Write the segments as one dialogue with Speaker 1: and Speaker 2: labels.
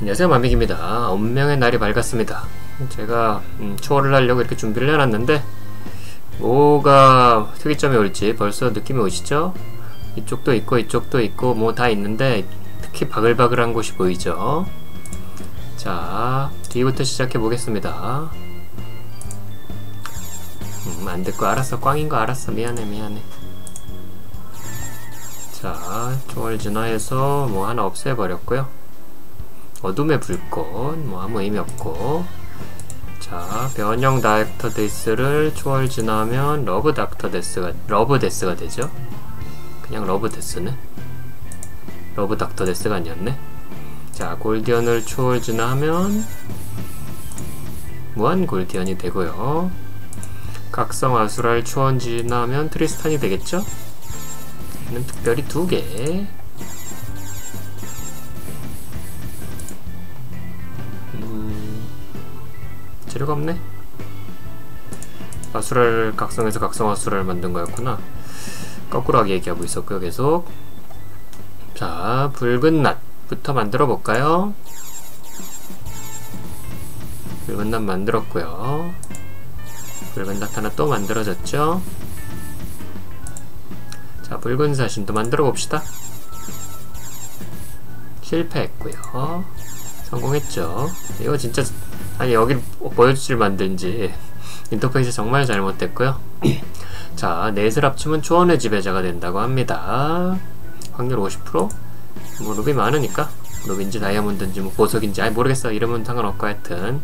Speaker 1: 안녕하세요 마믹입니다. 운명의 날이 밝았습니다. 제가 음, 초월을 하려고 이렇게 준비를 해놨는데 뭐가 특이점이 올지 벌써 느낌이 오시죠? 이쪽도 있고 이쪽도 있고 뭐 다 있는데 특히 바글바글한 곳이 보이죠? 자 뒤부터 시작해 보겠습니다. 음, 안될거 알았어. 꽝인 거 알았어. 미안해 미안해. 자 초월 진화해서 뭐 하나 없애버렸고요 어둠의 불꽃 뭐 아무 의미 없고. 자 변형 닥터 데스를 초월 진화하면 러브 닥터 데스가 러브 데스가 되죠? 그냥 러브 데스네? 러브 닥터 데스가 아니었네? 자 골디언을 초월 진화하면 무한 골디언이 되고요. 각성 아수라를 초월 지나면 트리스탄이 되겠죠? 얘는 특별히 두개 재료가 없네. 아수라를 각성해서 각성 아수라를 만든 거였구나. 거꾸로 하게 얘기하고 있었고요 계속. 자 붉은 낫부터 만들어 볼까요? 붉은 낫 만들었고요. 붉은 낫 하나 또 만들어졌죠? 자 붉은 사신도 만들어 봅시다. 실패했고요. 성공했죠? 이거 진짜 아니 여기 보여주질 만든지 인터페이스 정말 잘못됐고요. 자 넷을 합치면 초원의 지배자가 된다고 합니다. 확률 50%? 뭐 루비 많으니까. 루비인지 다이아몬드인지 뭐 보석인지. 아니 모르겠어. 이름은 상관없고 하여튼.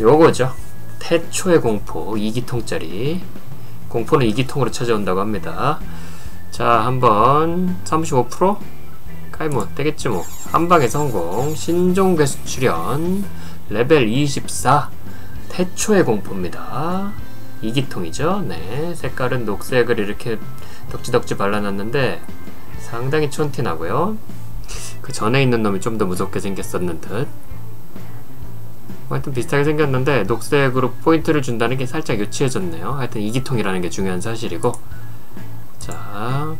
Speaker 1: 요거죠. 태초의 공포. 2기통짜리. 공포는 2기통으로 찾아온다고 합니다. 자 한번 35%? 까이 뭐 되겠지 뭐. 한방에 성공 신종 괴수 출연 레벨 24 태초의 공포입니다. 이기통이죠. 네, 색깔은 녹색을 이렇게 덕지덕지 발라놨는데 상당히 촌티나고요. 그 전에 있는 놈이 좀 더 무섭게 생겼었는 듯. 하여튼 비슷하게 생겼는데 녹색으로 포인트를 준다는 게 살짝 유치해졌네요. 하여튼 이기통이라는 게 중요한 사실이고 자,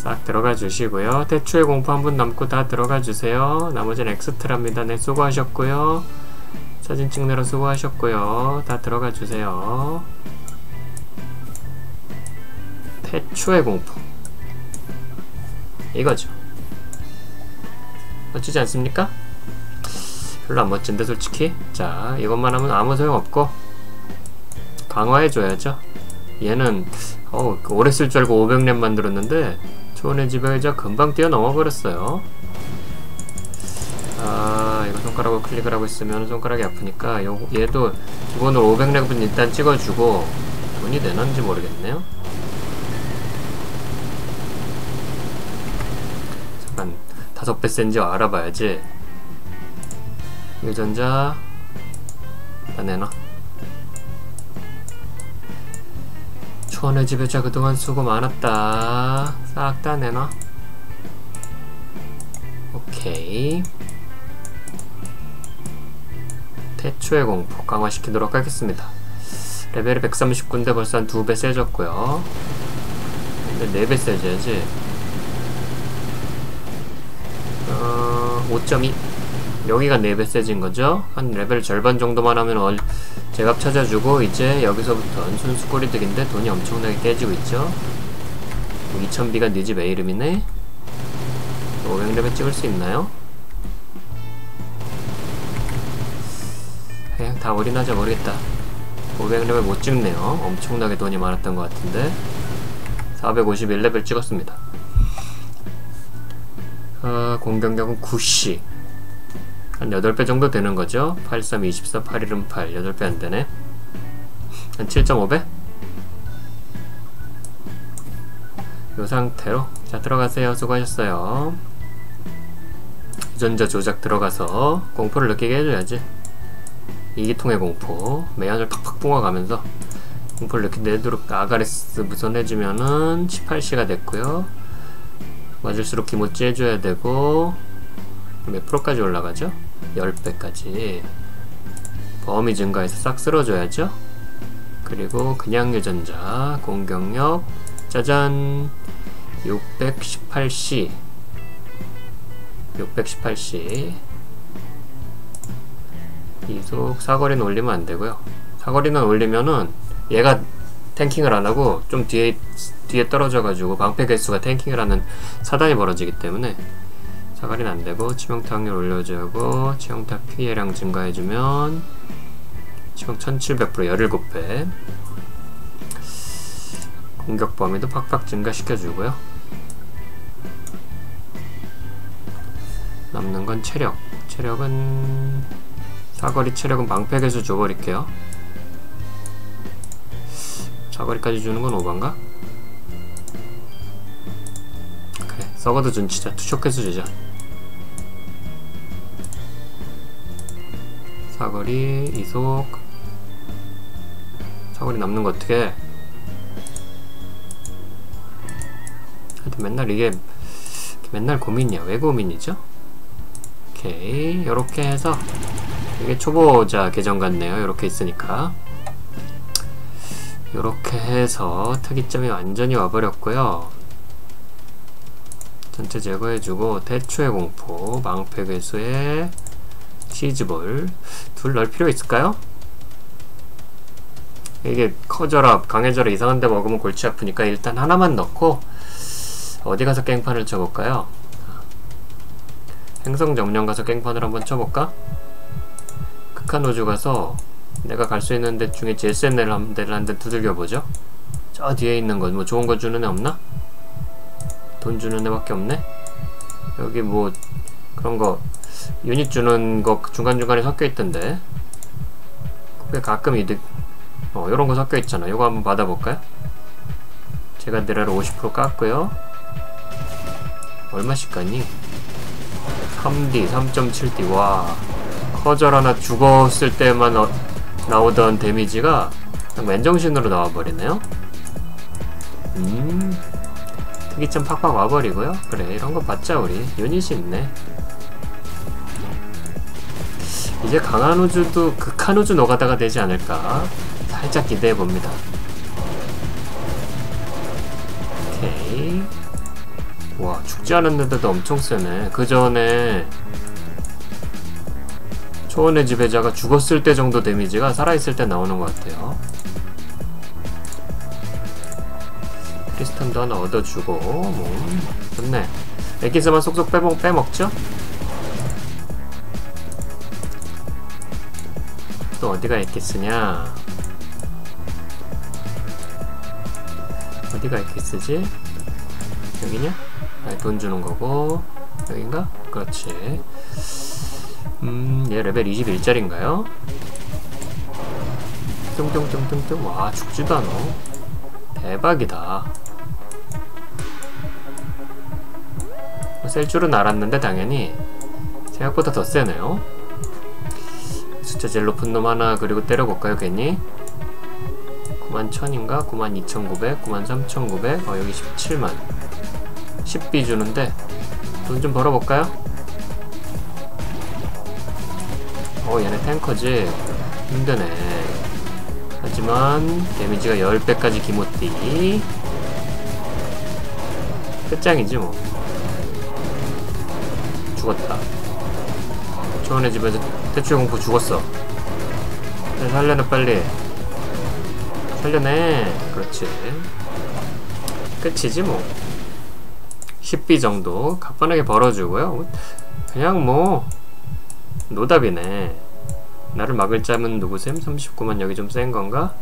Speaker 1: 싹 들어가 주시고요. 대추의 공포 한 분 남고 다 들어가 주세요. 나머지는 엑스트라입니다. 네, 수고하셨고요. 사진 찍느라 수고하셨고요. 다 들어가 주세요. 태초의 공포 이거죠. 멋지지 않습니까? 별로 안 멋진데 솔직히 자 이것만 하면 아무 소용없고 강화해줘야죠 얘는 어 오래 쓸 줄 알고 500렙 만들었는데 초원의 지배자 금방 뛰어넘어 버렸어요. 아 이거 손가락으로 클릭을 하고 있으면 손가락이 아프니까 요, 얘도 기본으로 500렙은 일단 찍어주고 돈이 되는지 모르겠네요. 잠깐 다섯 배 센지 알아봐야지. 유전자 다 내놔 초원의 지배자 그동안 수고 많았다. 싹 다 내놔. 오케이. 태초의 공포 강화시키도록 하겠습니다. 레벨이 139인데 벌써 한 2배 세졌고요. 근데 4배 세져야지. 어... 5.2 여기가 4배 세진 거죠? 한 레벨 절반 정도만 하면 얼... 제값 찾아주고 이제 여기서부터는 순수 꼬리득인데 돈이 엄청나게 깨지고 있죠? 2000비가 네집 왜 이름이네? 500레벨 찍을 수 있나요? 그냥 다 올인하자 모르겠다. 500레벨 못 찍네요. 엄청나게 돈이 많았던 것 같은데. 451레벨 찍었습니다. 아, 공격력은 9시 한 8배 정도 되는 거죠? 83, 24, 81은 8 8배 안되네. 한 7.5배? 요 상태로. 자 들어가세요. 수고하셨어요. 유전자 조작 들어가서 공포를 느끼게 해줘야지. 이기통의 공포. 매연을 팍팍 뿜어가면서 공포를 느끼도록 아가레스 무선해주면은 18시가 됐고요. 맞을수록 기모찌 해줘야 되고 몇 프로까지 올라가죠? 10배까지 범위 증가해서 싹 쓸어줘야죠. 그리고 그냥 유전자 공격력 짜잔. 618C 618C 이속 사거리는 올리면 안되고요. 사거리는 올리면은 얘가 탱킹을 안하고 좀 뒤에 뒤에 떨어져 가지고 방패 개수가 탱킹을 하는 사단이 벌어지기 때문에 사거리는 안되고 치명타 확률 올려주고 치명타 피해량 증가해주면 치명 1700% 17배. 공격 범위도 팍팍 증가시켜주고요. 남는 건 체력. 체력은 사거리 체력은 방패 개수 줘버릴게요. 사거리까지 주는 건 오반가? 그래 썩어도 준치자. 개수 주자 사거리 이속. 사거리 남는 거 어떻게 하여튼 맨날 이게 맨날 고민이야. 왜 고민이죠? 오케이. 요렇게 해서 이게 초보자 계정 같네요. 이렇게 있으니까. 이렇게 해서 특이점이 완전히 와버렸고요. 전체 제거해주고 대추의 공포 망패 괴수의 치즈볼 둘 넣을 필요 있을까요? 이게 커져라 강해져라 이상한데 먹으면 골치 아프니까 일단 하나만 넣고 어디 가서 깽판을 쳐볼까요? 행성 점령 가서 깽판을 한번 쳐볼까? 극한우주 가서 내가 갈 수 있는 데 중에 GSNL 한 데를 한 대 두들겨보죠 저 뒤에 있는 건뭐 좋은 거 주는 애 없나? 돈 주는 애밖에 없네? 여기 뭐 그런 거 유닛 주는 거 중간중간에 섞여 있던데. 그게 가끔 이득 어 요런 거 섞여 있잖아. 요거 한번 받아볼까요? 제가 내라를 50% 깎고요. 얼마씩 가니? 3D, 3.7D 와 커절 하나 죽었을 때만 어, 나오던 데미지가 맨정신으로 나와버리네요. 음 특이점 팍팍 와버리고요. 그래 이런 거 받자 우리 유닛이 있네 이제 강한 우주도 극한 우주 노가다가 되지 않을까 살짝 기대해봅니다. 오케이. 와 죽지 않았는데도 엄청 세네. 그 전에 초원의 지배자가 죽었을 때 정도 데미지가 살아있을 때 나오는 것 같아요. 크리스탄도 하나 얻어주고 뭐 좋네. 에기스만 쏙쏙 빼먹, 빼먹죠? 또 어디가 에기스냐 어디가 에기스지? 여기냐? 아, 돈 주는 거고 여긴가? 그렇지 음, 얘 레벨 21짜리인가요? 뚱뚱뚱뚱뚱 와 죽지도 않아 대박이다 셀 줄은 알았는데 당연히 생각보다 더 세네요 숫자 제일 높은 놈 하나 그리고 때려볼까요 괜히? 91,000인가? 92,900, 93,900, 어 여기 17만. 10비 주는데 돈 좀 벌어볼까요? 어 얘네 탱커지. 힘드네. 하지만 데미지가 10배까지 기모띠. 끝장이지 뭐. 죽었다. 초원의 집에서 대추의 공포 죽었어. 살려내 빨리. 살려내. 그렇지. 끝이지 뭐. 10비 정도 가뿐하게 벌어주고요. 그냥 뭐 노답이네. 나를 막을 짬은 누구셈? 39만 여기 좀 센 건가?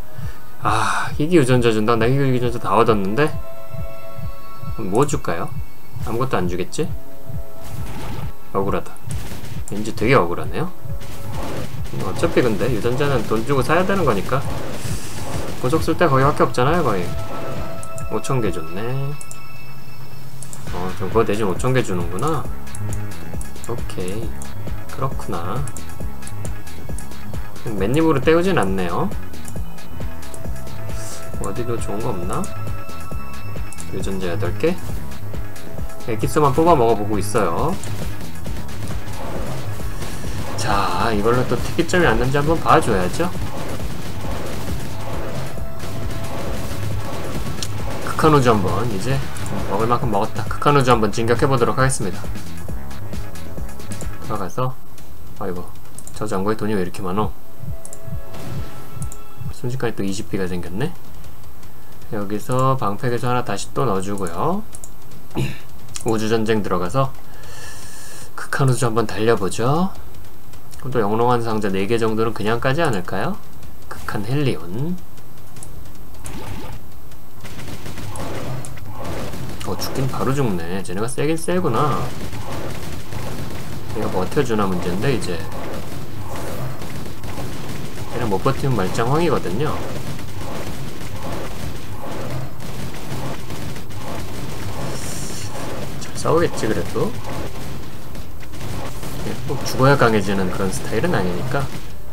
Speaker 1: 아 희귀 유전자 준다. 나 희귀 유전자 다 얻었는데? 뭐 줄까요? 아무것도 안 주겠지? 억울하다. 왠지 되게 억울하네요 어차피 근데 유전자는 돈 주고 사야 되는 거니까. 보석 쓸때 거기밖에 없잖아요 거의. 5천개 줬네. 어 그거 대신 5천개 주는구나. 오케이. 그렇구나. 맨입으로 때우진 않네요. 어디도 좋은 거 없나? 유전자 8개? 엑기스만 뽑아 먹어보고 있어요 자 이걸로 또 특이점이 왔는지 한번 봐줘야죠. 극한우주 한번 이제 먹을 만큼 먹었다. 극한우주 한번 진격해보도록 하겠습니다. 들어가서 아이고 저 장고에 돈이 왜 이렇게 많어? 순식간에 또 20비가 생겼네. 여기서 방패에서 하나 다시 또 넣어주고요. 우주전쟁 들어가서 극한 우주 한번 달려보죠 그럼 또 영롱한 상자 4개 정도는 그냥 까지 않을까요? 극한 헬리온. 어 죽긴 바로 죽네. 쟤네가 세긴 세구나. 얘가 버텨주나 문제인데 이제. 얘는 못 버티면 말짱황이거든요. 잘 싸우겠지 그래도 예, 뭐 죽어야 강해지는 그런 스타일은 아니니까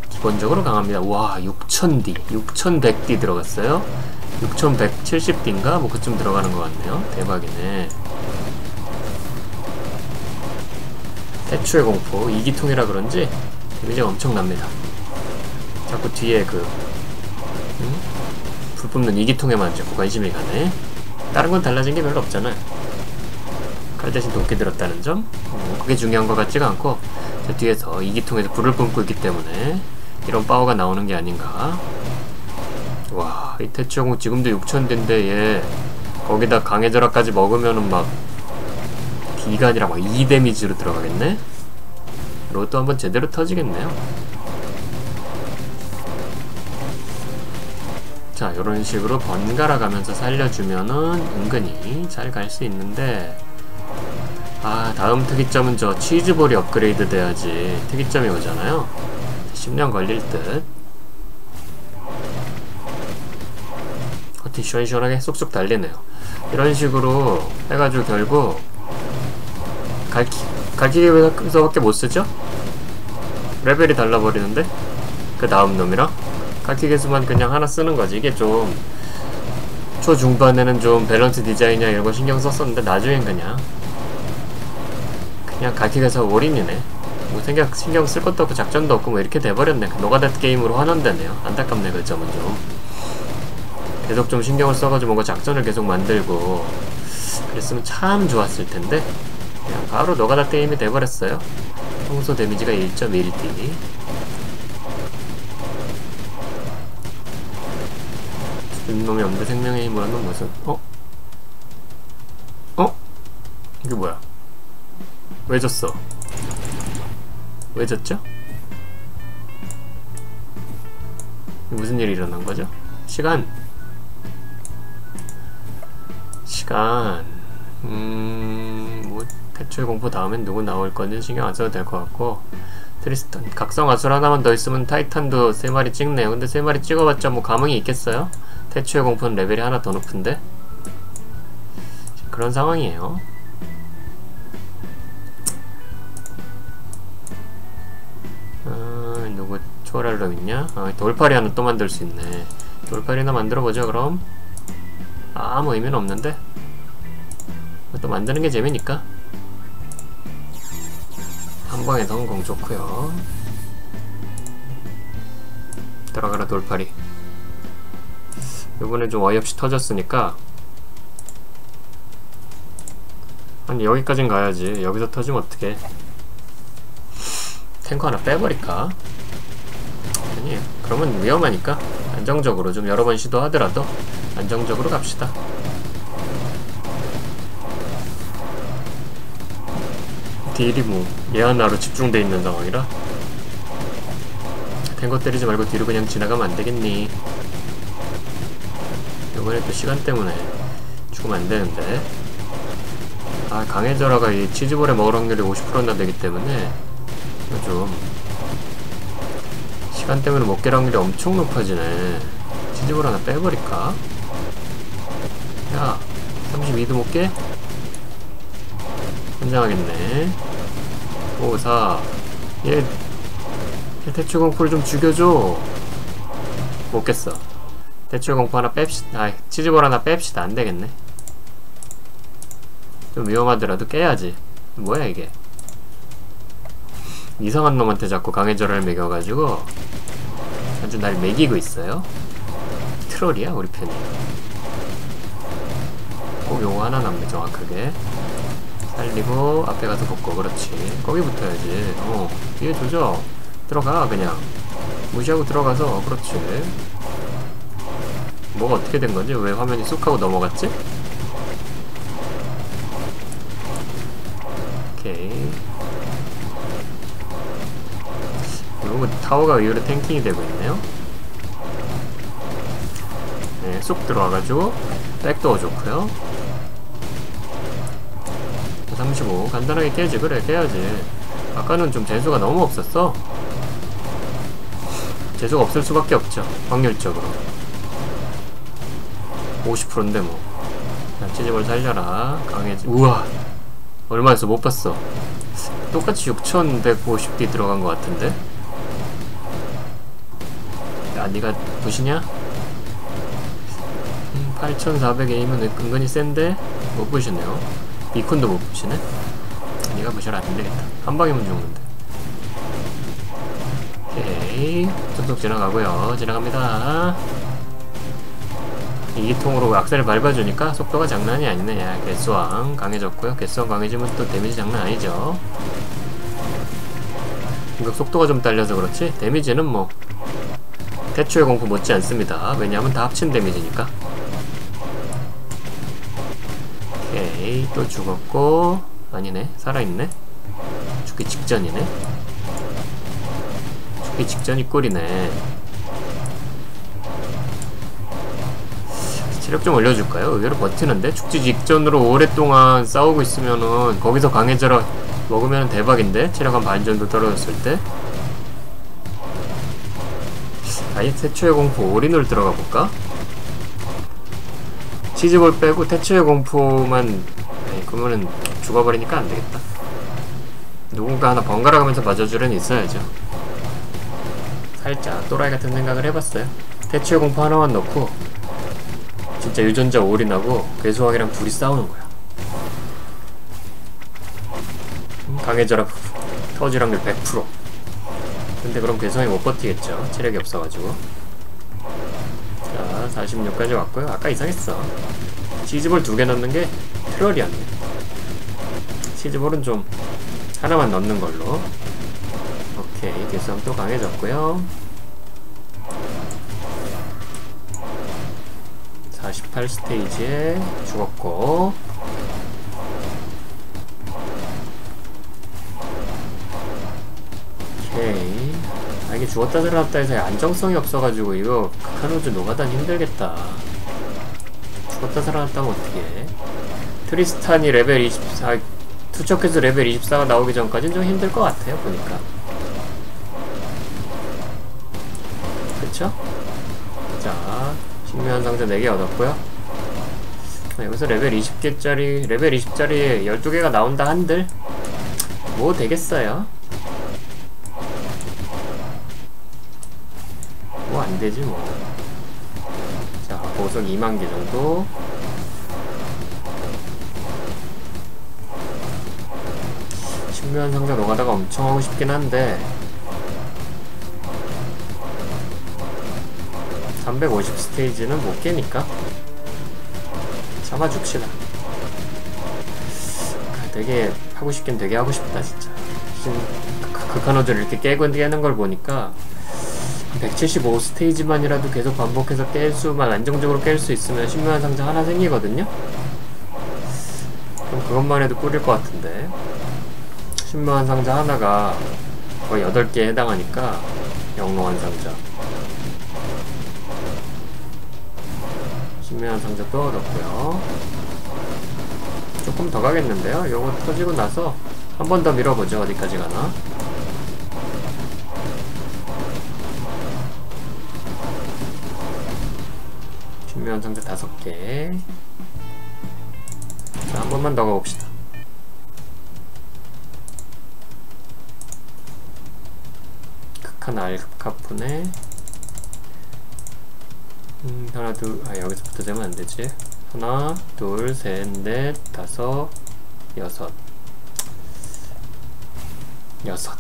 Speaker 1: 기본적으로 강합니다. 와 6000D 6100D 들어갔어요. 6170D인가? 뭐 그쯤 들어가는 것 같네요. 대박이네. 태초의 공포 2기통이라 그런지 데미지가 엄청납니다. 자꾸 뒤에 그 음? 불 뿜는 2기통에만 자꾸 관심이 가네. 다른 건 달라진 게 별로 없잖아요 칼 대신 도끼 들었다는 점 어, 그게 중요한 것 같지가 않고 저 뒤에서 2기통에서 불을 뿜고 있기 때문에 이런 파워가 나오는 게 아닌가 와, 이 태초공 지금도 6천대인데 얘 거기다 강해져라까지 먹으면은 막 D가 아니라 막 2 데미지로 들어가겠네? 로또 한번 제대로 터지겠네요. 자, 이런 식으로 번갈아 가면서 살려주면은 은근히 잘 갈 수 있는데 아, 다음 특이점은 저 치즈볼이 업그레이드 돼야지 특이점이 오잖아요. 10년 걸릴 듯. 커튼 시원시원하게 쏙쏙 달리네요. 이런 식으로 해가지고 결국 갈키, 갈키기에서밖에 못 쓰죠? 레벨이 달라버리는데? 그 다음 놈이랑? 갈키기에서만 그냥 하나 쓰는 거지. 이게 좀 초중반에는 좀 밸런스 디자인이나 이런 거 신경 썼었는데 나중엔 그냥 그냥 갈키기에서 올인이네. 뭐 생각 신경 쓸 것도 없고 작전도 없고 뭐 이렇게 돼버렸네. 노가다 게임으로 환원되네요. 안타깝네 그 점은 좀. 계속 좀 신경을 써가지고 뭔가 작전을 계속 만들고 그랬으면 참 좋았을 텐데 그냥 바로 노가다 게임이 돼버렸어요 평소 데미지가 1.1D 놈이 없는데 생명의 힘으로는 무슨 어? 어? 이게 뭐야 왜 졌어? 왜 졌죠? 무슨 일이 일어난 거죠? 시간 시간 음... 뭐 태초의 공포 다음엔 누구 나올 건지 신경 안 써도 될 것 같고 트리스탄 각성 아술 하나만 더 있으면 타이탄도 3마리 찍네요 근데 3마리 찍어봤자 뭐 감흥이 있겠어요? 태초의 공포는 레벨이 하나 더 높은데 그런 상황이에요 누구 초월할 놈 있냐? 아, 돌팔이 하나 또 만들 수 있네. 돌팔이나 만들어보죠 그럼. 아무 의미는 없는데? 또 만드는 게 재미니까. 한 방에 성공 좋고요. 들어가라 돌팔이 이번에 좀 어이없이 터졌으니까. 아니 여기까진 가야지. 여기서 터지면 어떡해? 탱커 하나 빼버릴까? 그러면 위험하니까 안정적으로 좀 여러 번 시도하더라도 안정적으로 갑시다. 딜이 뭐얘 하나로 집중돼 있는 상황이라 탱거 때리지 말고 뒤로 그냥 지나가면 안 되겠니? 이번에 또 시간 때문에 죽으면 안 되는데. 아 강해져라가 이 치즈볼에 먹을 확률이 50%나 되기 때문에 좀 시간 때문에 먹게 확률이 엄청 높아지네. 치즈볼 하나 빼버릴까? 야 32도 못깨? 현장하겠네. 5 4 얘, 얘 대추공포를 좀 죽여줘. 못겠어. 대추공포 하나 뺍시다. 아 치즈볼 하나 뺍시다. 안되겠네. 좀 위험하더라도 깨야지. 뭐야 이게 이상한 놈한테 자꾸 강해절을 매겨가지고 아주 날 매기고 있어요. 트롤이야 우리 편이. 꼭 요거 하나 남네 정확하게. 살리고 앞에 가서 복고 그렇지. 거기 붙어야지. 어 뒤에 조져. 들어가 그냥. 무시하고 들어가서 그렇지. 뭐가 어떻게 된 거지? 왜 화면이 쑥 하고 넘어갔지? 타워가 의외로 탱킹이 되고 있네요. 네, 쏙 들어와가지고 백도어 좋고요. 35 간단하게 깨지 그래 깨야지. 아까는 좀 재수가 너무 없었어. 재수가 없을 수밖에 없죠 확률적으로. 50%인데 뭐. 자, 치즈볼 살려라. 강해지. 우와! 얼마였어 못 봤어. 똑같이 6150D 들어간 것 같은데 야 니가 부시냐? 8400A면 은근히 센데 못 부시네요. 비콘도 못 부시네? 니가 부셔라 안되겠다. 한 방이면 죽는데 오케이 쏙쏙 지나가고요. 지나갑니다. 이기통으로 악셀을 밟아주니까 속도가 장난이 아니네. 야 개수왕 강해졌고요. 개수왕 강해지면 또 데미지 장난 아니죠. 공격 속도가 좀 딸려서 그렇지? 데미지는 뭐 태초의 공포 못지 않습니다 왜냐하면 다 합친 데미지니까 오케이 또 죽었고 아니네 살아있네 죽기 직전이네 죽기 직전이 꼴이네 체력 좀 올려줄까요? 의외로 버티는데? 죽지 직전으로 오랫동안 싸우고 있으면은 거기서 강해져라 먹으면 대박인데? 체력 한 반 정도 떨어졌을 때? 아예 태초의 공포 올인으로 들어가 볼까? 치즈볼 빼고 태초의 공포만 아니 그러면은 죽어버리니까 안되겠다. 누군가 하나 번갈아 가면서 맞아주려는 있어야죠. 살짝 또라이 같은 생각을 해봤어요. 태초의 공포 하나만 넣고 진짜 유전자 올인하고 괴수왕이랑 둘이 싸우는 거야. 음, 강해져라 터질 확률 100% 근데 그럼 괴수왕이 못 버티겠죠. 체력이 없어가지고. 자, 46까지 왔고요. 아까 이상했어. 치즈볼 두 개 넣는 게 트롤이었네. 치즈볼은 좀 하나만 넣는 걸로. 오케이, 괴수왕 또 강해졌고요. 48 스테이지에 죽었고 이게 죽었다 살아났다 해서 안정성이 없어가지고 이거 카노즈 노가다니 힘들겠다. 죽었다 살아났다면 어떻게 트리스탄이 레벨 24 투척해서 레벨 24가 나오기 전까지는 좀 힘들 것 같아요 보니까. 그쵸? 자 신묘한 상자 4개 얻었고요. 여기서 레벨 20개짜리 레벨 20짜리에 12개가 나온다 한들? 뭐 되겠어요 뭐 안 되지 뭐 자 보석 2만 개 정도. 신묘한 상자 노가다가 엄청 하고 싶긴 한데. 350 스테이지는 못 깨니까. 참아 죽시다. 되게 하고 싶긴 되게 하고 싶다 진짜. 극한호주를 이렇게 깨고 깨는 걸 보니까 175 스테이지만이라도 계속 반복해서 깰 수만 안정적으로 깰 수 있으면 신묘한 상자 하나 생기거든요? 그럼 그것만 해도 꿀일 것 같은데. 신묘한 상자 하나가 거의 8개에 해당하니까 영롱한 상자. 신묘한 상자 또 얻었고요. 조금 더 가겠는데요? 요거 터지고 나서 한 번 더 밀어보죠. 어디까지 가나 신묘한 상자 다섯 개 자, 한 번만 더 가봅시다 극한 알카푸네 음, 하나, 둘, 아, 여기서부터 되면 안 되지. 하나, 둘, 셋, 넷, 다섯, 여섯. 여섯.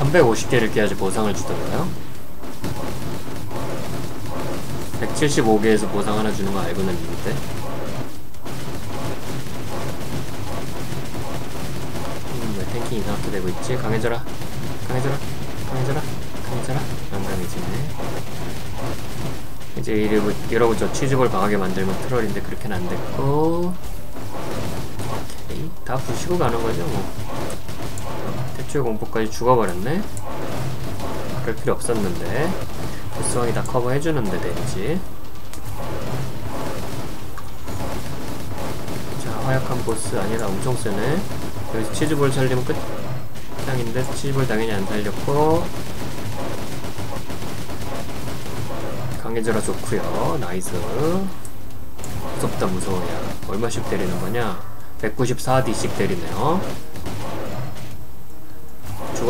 Speaker 1: 삼백오십 개를 깨야지 보상을 주던가요? 175개에서 보상 하나 주는 거 알고는 있는데. 음, 왜 탱킹 이상하게 되고 있지? 강해져라. 강해져라. 강해져라. 강해져라. 안 강해지네. 이제 이러고, 이러고 저 치즈볼 강하게 만들면 트롤인데 그렇게는 안 됐고. 오케이. 다 부시고 가는 거죠 뭐 대출 공포까지 죽어버렸네. 그럴 필요 없었는데. 보스왕이 다 커버해주는데 되지. 자 허약한 보스 아니라 엄청 세네. 여기서 치즈볼 살리면 끝장인데 치즈볼 당연히 안 살렸고. 강해져라 좋구요. nice. 무섭다 무서워야 얼마씩 때리는 거냐? 194D씩 때리네요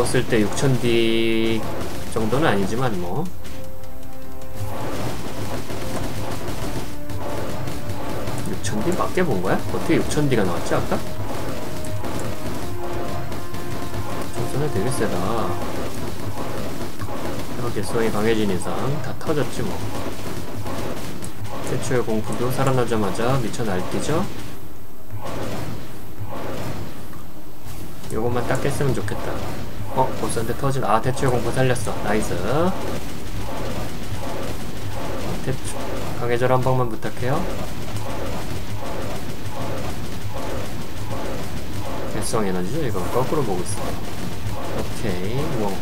Speaker 1: 죽었을 때 6000D 정도는 아니지만 뭐. 6000D 밖에 본 거야? 어떻게 6000D가 나왔지 아까? 정선은 되게 세다. 개성이 강해진 이상 다 터졌지 뭐. 태초의 공포도 살아나자마자 미쳐 날뛰죠? 요것만 딱 깼으면 좋겠다 어? 보스한테 터진 아 태초의 공포 살렸어. nice. 대추 강해절 한 방만 부탁해요. 개성 에너지죠 이거? 거꾸로 보고 있어. 오케이 뭐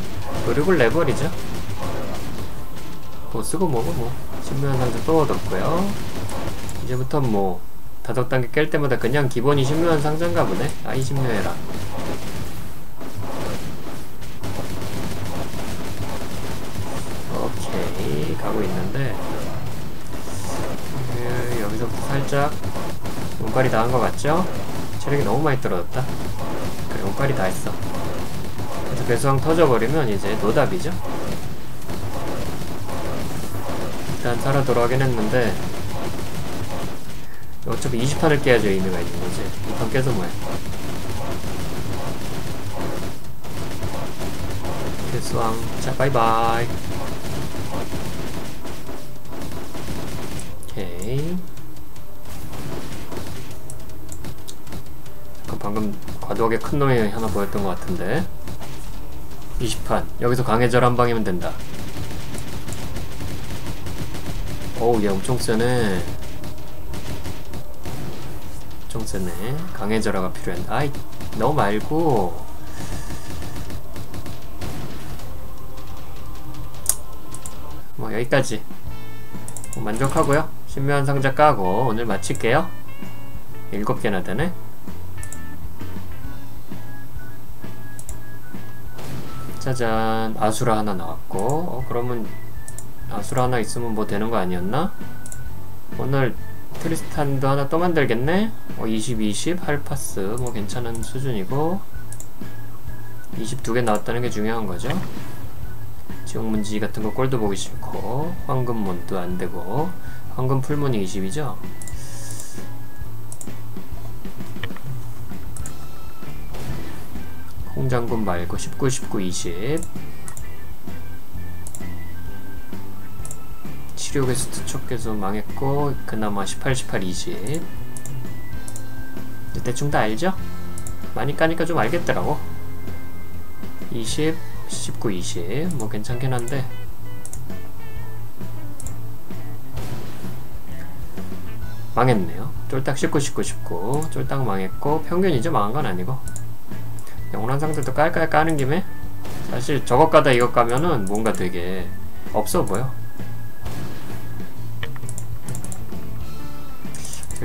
Speaker 1: 그리고 레버리죠. 뭐 쓰고 뭐고 뭐. 신묘한 상자 또 얻었고요. 이제부터 뭐 다섯 단계 깰 때마다 그냥 기본이 신묘한 상자인가 보네. 아이 신묘해라 운빨이 다한것 같죠? 체력이 너무 많이 떨어졌다. 그래 운빨이 다 했어. 그래서 배수왕 터져버리면 이제 노답이죠? 일단 살아 돌아가긴 했는데 어차피 20판을 깨야죠 의미가 있는 거지 2판 깨서 뭐해? 개수왕 자 바이바이. 오케이 방금 과도하게 큰 놈이 하나 보였던 것 같은데. 20판. 여기서 강해절 한 방이면 된다. 어우 얘 엄청 세네. 엄청 세네. 강해져라가 필요한데 아이 너 말고. 뭐 여기까지. 뭐 만족하고요. 신묘한 상자 까고 오늘 마칠게요. 일곱 개나 되네 짜잔. 아수라 하나 나왔고. 어, 그러면 아수라 하나 있으면 뭐 되는 거 아니었나? 오늘 트리스탄도 하나 또 만들겠네? 어, 20, 20, 할파스. 뭐 괜찮은 수준이고. 22개 나왔다는 게 중요한 거죠. 지옥문지 같은 거 꼴도 보기 싫고. 황금문도 안되고. 황금 풀문이 20이죠? 홍장군 말고 19, 19, 20 치료 게스트 촉계수 망했고 그나마 18, 18, 20 대충 다 알죠? 많이 까니까 좀 알겠더라고. 20, 19, 20 뭐 괜찮긴 한데. 망했네요. 쫄딱 19, 19, 19 쫄딱 망했고 평균이죠? 망한 건 아니고 영원한 상자도 깔깔 까는 김에 사실 저것 까다 이것 까면은 뭔가 되게 없어 보여.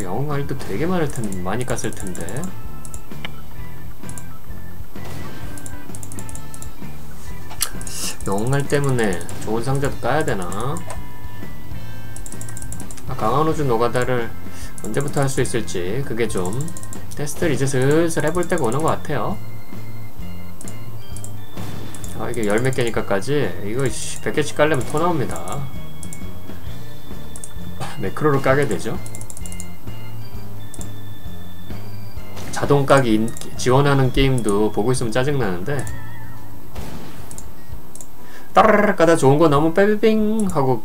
Speaker 1: 영웅알도 되게 많을 텐데 많이 깠을 텐데. 영웅알 때문에 좋은 상자도 까야 되나? 아, 강한우주 노가다를 언제부터 할 수 있을지 그게 좀 테스트를 이제 슬슬 해볼 때가 오는 것 같아요 아 이게 열 몇 개니까까지 이거 100개씩 깔려면 토 나옵니다. 매크로로 까게 되죠? 자동 까기 지원하는 게임도 보고 있으면 짜증나는데. 따라락 까다 좋은 거 나오면 빼빙 하고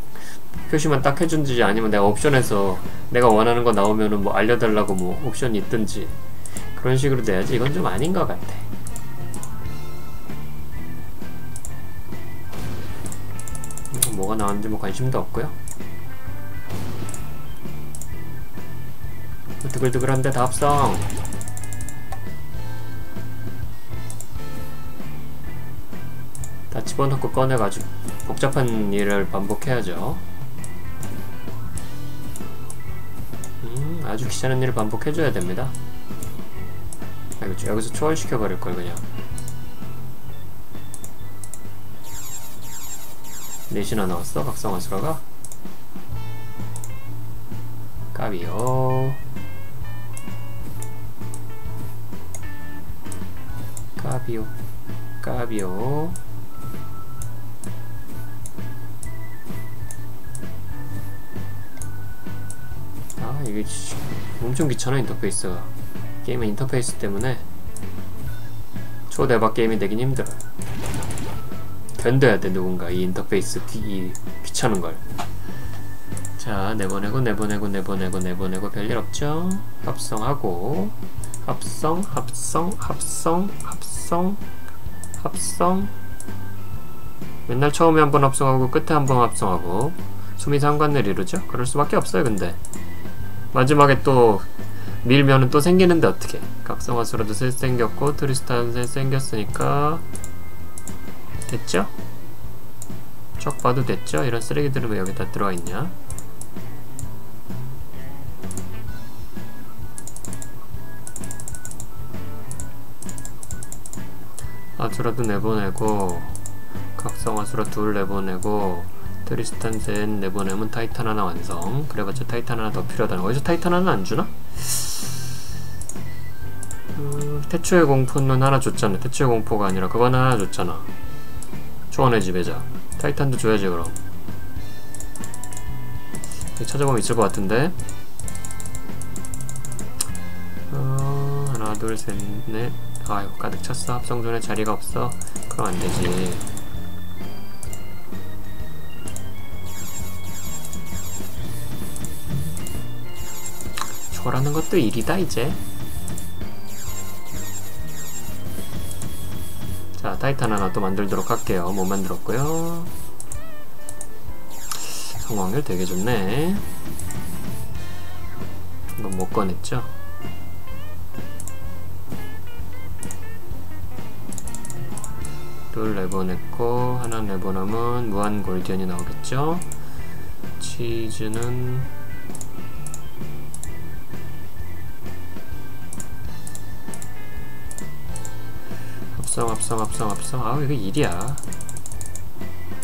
Speaker 1: 표시만 딱 해준지 아니면 내가 옵션에서 내가 원하는 거 나오면은 뭐 알려달라고 뭐 옵션이 있든지 그런 식으로 돼야지. 이건 좀 아닌 것 같아 뭐가 나왔는지 뭐 관심도 없고요. 드글드글한데 다 합성. 다 집어넣고 꺼내가지고 복잡한 일을 반복해야죠. 음, 아주 귀찮은 일을 반복해줘야 됩니다. 아, 이거 여기서 초월시켜버릴 걸 그냥 넷이나 나왔어? 각성화수라가? 까비요. 까비요. 까비요. 아 이게 씨, 엄청 귀찮아 인터페이스가. 게임의 인터페이스 때문에 초대박 게임이 되긴 힘들어요 견뎌야 돼 누군가. 이 인터페이스 귀, 이 귀찮은 걸. 자 내보내고 내보내고 내보내고 내보내고. 별일 없죠? 합성하고. 합성 합성 합성 합성 합성. 맨날 처음에 한 번 합성하고 끝에 한 번 합성하고. 숨이 상관을 이루죠? 그럴 수밖에 없어요 근데. 마지막에 또 밀면은 또 생기는데 어떻게 각성아수라도 셋 생겼고 트리스탄 셋 생겼으니까 됐죠? 쭉 봐도 됐죠? 이런 쓰레기들은 왜 여기다 들어와 있냐? 아수라도 내보내고 각성아수라 둘 내보내고 트리스탄 셋 내보내면 타이탄 하나 완성 그래봤자 타이탄 하나 더 필요하다는 어디서 타이탄 하나 안 주나? 음, 태초의 공포는 하나 줬잖아 태초의 공포가 아니라 그건 하나 줬잖아 초원의 지배자. 타이탄도 줘야지 그럼. 찾아보면 있을 것 같은데. 어, 하나 둘셋넷. 아유 가득 찼어. 합성존에 자리가 없어. 그럼 안되지. 초라는 것도 일이다 이제 자 타이탄 하나 또 만들도록 할게요. 못 만들었고요. 성공률 되게 좋네. 이건 못 꺼냈죠? 둘 내보냈고 하나 내보내면 무한 골디언이 나오겠죠? 치즈는 합성 합성 합성 합성. 아우 이거 일이야.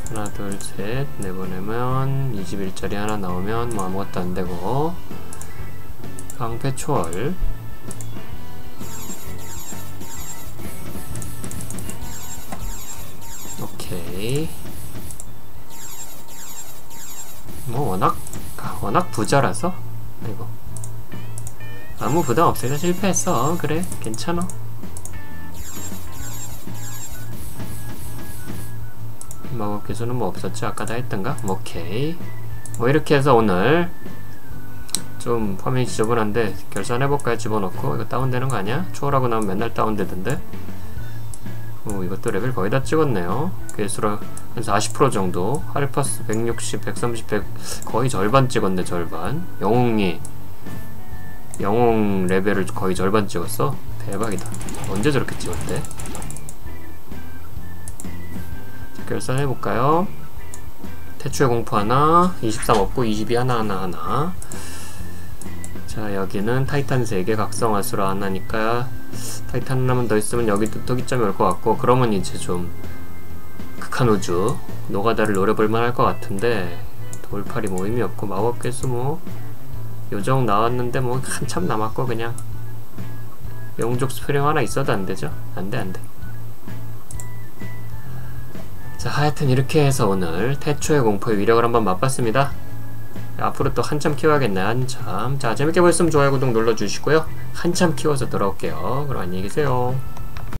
Speaker 1: 하나 둘 셋. 내보내면 21짜리 하나 나오면 뭐 아무것도 안되고. 방패 초월. 오케이. 뭐 워낙 아, 워낙 부자라서? 이거 아무 부담 없으니까 실패했어. 그래 괜찮아 기술은 뭐 없었죠 아까 다 했던가 뭐 오케이 뭐 이렇게 해서 오늘 좀 화면이 지저분한데 결산해볼까요 집어넣고 이거 다운되는 거 아니야? 초월하고 나면 맨날 다운되던데 오, 이것도 레벨 거의 다 찍었네요. 괴수라 한40% 정도. 하리파스 160, 130, 100 거의 절반 찍었네 절반. 영웅이 영웅 레벨을 거의 절반 찍었어? 대박이다. 언제 저렇게 찍었대? 자, 결산해 볼까요? 태초의 공포 하나, 23 없고 22 하나 하나 하나 자 여기는 타이탄 3개 각성 아수라 하나니까 타이탄 하나만 더 있으면 여기도 토기점이 올 것 같고 그러면 이제 좀 극한 우주 노가다를 노려볼만 할 것 같은데 돌팔이 뭐 의미 없고 마법 개수 뭐 요정 나왔는데 뭐 한참 남았고 그냥 영족 스프링 하나 있어도 안 되죠? 안 돼 안 돼 자 하여튼 이렇게 해서 오늘 태초의 공포의 위력을 한번 맛봤습니다. 앞으로 또 한참 키워야겠네 한참. 자 재밌게 보셨으면 좋아요 구독 눌러주시고요. 한참 키워서 돌아올게요. 그럼 안녕히 계세요